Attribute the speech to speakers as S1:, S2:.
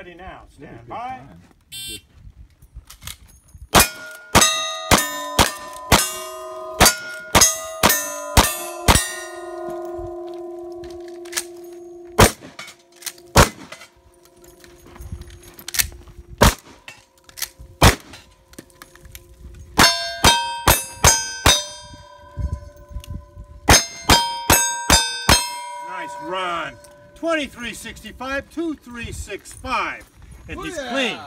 S1: Ready now. Stand by. Nice run. 2365, 2365. And oh, he's clean.